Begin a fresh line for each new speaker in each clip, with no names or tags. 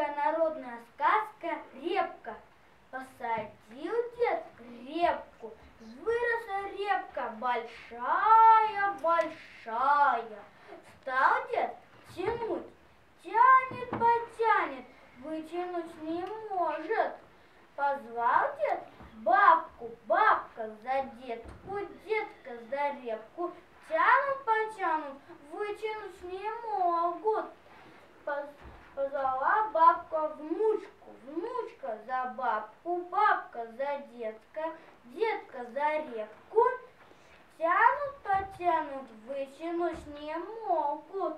Русская народная сказка «Репка». Посадил дед репку, выросла репка большая-большая. Стал дед тянуть, тянет, потянет, вытянуть не может. Позвал дед бабку, бабка за детку, детка за репку. Тянут, потянут, вытянуть не могут. Позвала бабка внучку, внучка за бабку, бабка за детка, детка за репку. Тянут, потянут, вытянуть не могут.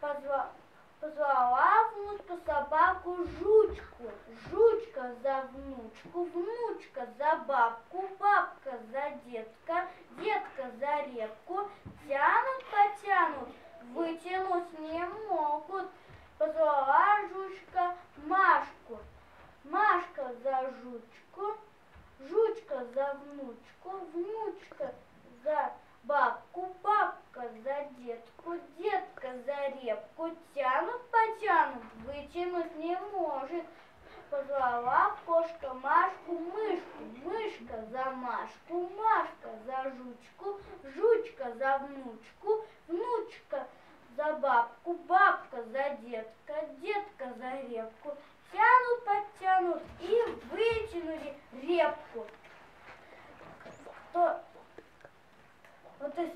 Позва... Позвала внучка собаку жучку, жучка за внучку, внучка за бабку, бабка за детка, детка за репку. Тянут, потянут, вытянуть не могут. Позвала жучка Машку, За жучку, жучка за внучку, внучка за бабку, бабка за детку, детка за репку. Тянут, потянут, вытянуть не может. Позвала кошка Машку, мышку, мышка за Машку, Машка за жучку, жучка за внучку, внучка за бабку, бабка за детка, детка за репку. Тянут, подтянут и вытянули репку. Кто... Вот из, а,